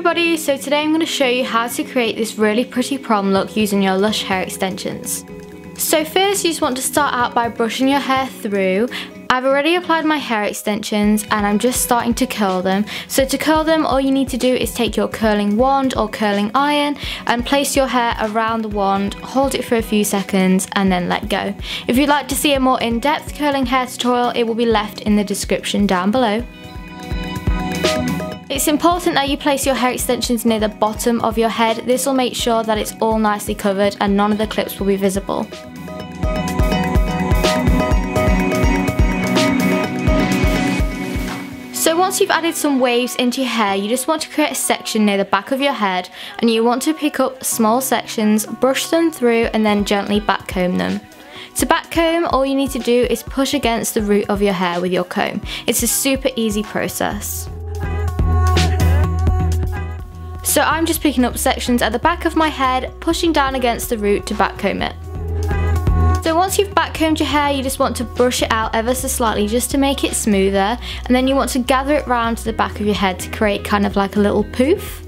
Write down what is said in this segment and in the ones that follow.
everybody, so today I'm going to show you how to create this really pretty prom look using your Lush hair extensions. So first you just want to start out by brushing your hair through. I've already applied my hair extensions and I'm just starting to curl them. So to curl them all you need to do is take your curling wand or curling iron and place your hair around the wand, hold it for a few seconds and then let go. If you'd like to see a more in-depth curling hair tutorial it will be left in the description down below. It's important that you place your hair extensions near the bottom of your head. This will make sure that it's all nicely covered and none of the clips will be visible. So once you've added some waves into your hair, you just want to create a section near the back of your head and you want to pick up small sections, brush them through and then gently backcomb them. To backcomb, all you need to do is push against the root of your hair with your comb. It's a super easy process. So I'm just picking up sections at the back of my head, pushing down against the root to backcomb it. So once you've backcombed your hair, you just want to brush it out ever so slightly just to make it smoother. And then you want to gather it round to the back of your head to create kind of like a little poof.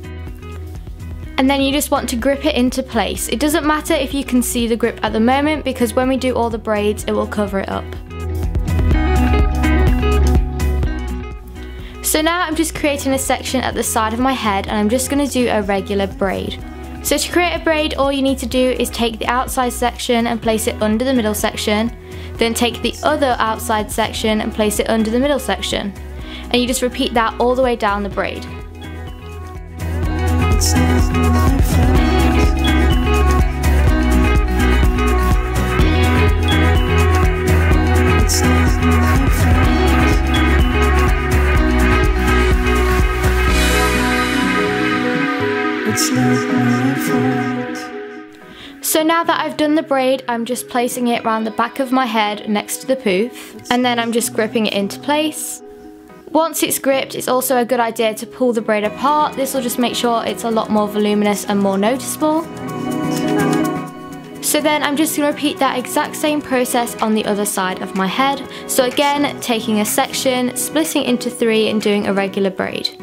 And then you just want to grip it into place. It doesn't matter if you can see the grip at the moment because when we do all the braids, it will cover it up. So now I'm just creating a section at the side of my head and I'm just going to do a regular braid. So to create a braid all you need to do is take the outside section and place it under the middle section, then take the other outside section and place it under the middle section. And you just repeat that all the way down the braid. So now that I've done the braid, I'm just placing it around the back of my head next to the poof, and then I'm just gripping it into place. Once it's gripped, it's also a good idea to pull the braid apart. This will just make sure it's a lot more voluminous and more noticeable. So then I'm just going to repeat that exact same process on the other side of my head. So again, taking a section, splitting into three and doing a regular braid.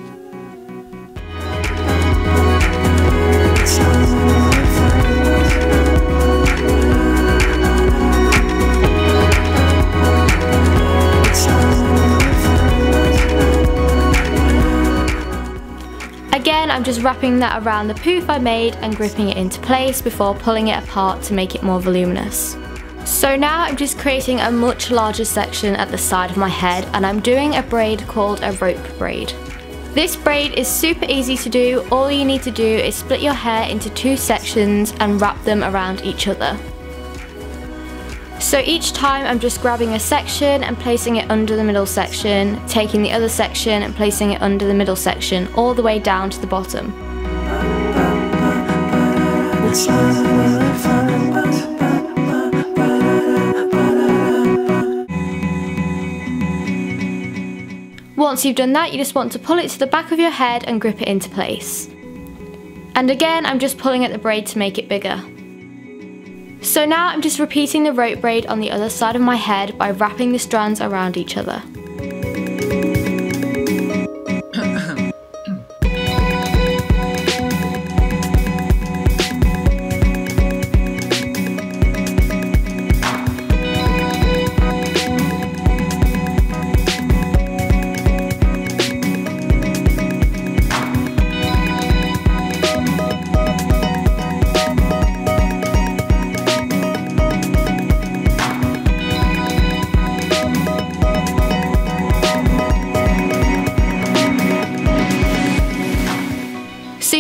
I'm just wrapping that around the poof I made and gripping it into place before pulling it apart to make it more voluminous. So now I'm just creating a much larger section at the side of my head and I'm doing a braid called a rope braid. This braid is super easy to do, all you need to do is split your hair into two sections and wrap them around each other. So each time I'm just grabbing a section and placing it under the middle section, taking the other section and placing it under the middle section, all the way down to the bottom. Once you've done that, you just want to pull it to the back of your head and grip it into place. And again, I'm just pulling at the braid to make it bigger. So now I'm just repeating the rope braid on the other side of my head by wrapping the strands around each other.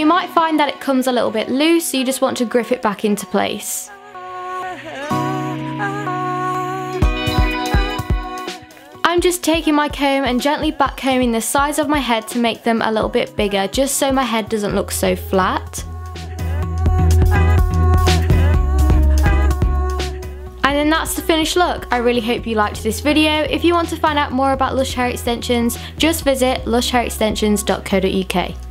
Might find that it comes a little bit loose, so you just want to grip it back into place. I'm just taking my comb and gently backcombing the sides of my head to make them a little bit bigger, just so my head doesn't look so flat. And then that's the finished look. I really hope you liked this video. If you want to find out more about Lush Hair Extensions, just visit lushhairextensions.co.uk.